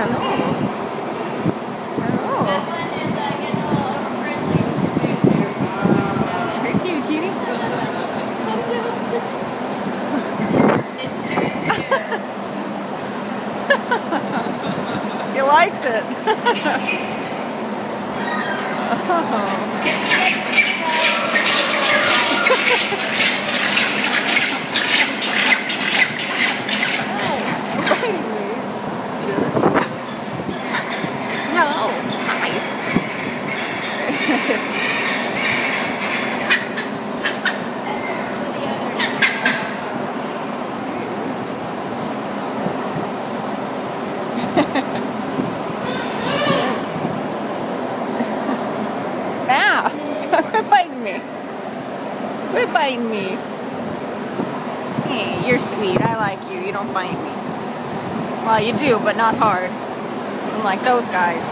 Hello. He likes it. oh. Hello. Now, ah, quit biting me. Quit biting me. Hey, you're sweet. I like you. You don't bite me. Well, you do, but not hard. Unlike those guys.